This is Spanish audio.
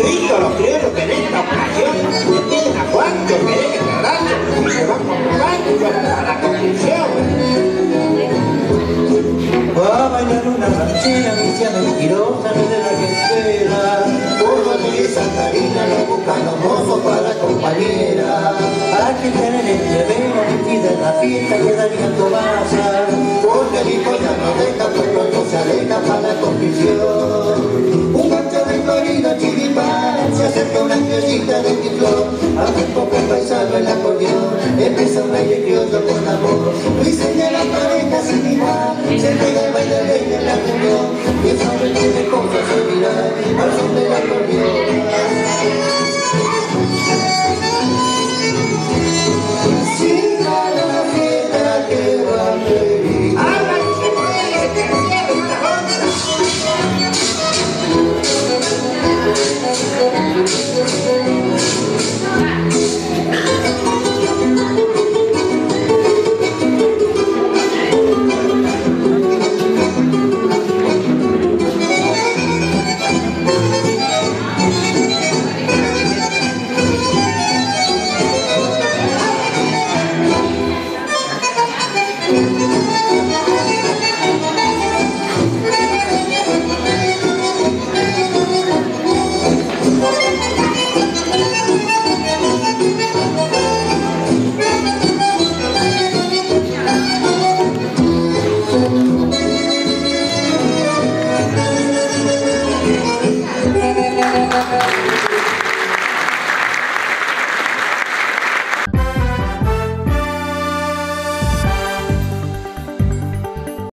Cristo los criollos que en esta ocasión detienen a Juancho, que deje Carrancho, y se van con Juancho a la construcción. Va a bailar una ranchera, Luciana Quiroga, no de la gentera. Córdoba y Santarina la buscan los mozos para compañera. Aquí tienen el plebeo, piden la fiesta que darían tomasa. Porque mi polla no deja, pues cuando se aleja para la confesión. Acerca una criollita de tiflón. Hace poco paisano el acordeón, empieza un baile criollo con amor. Amen.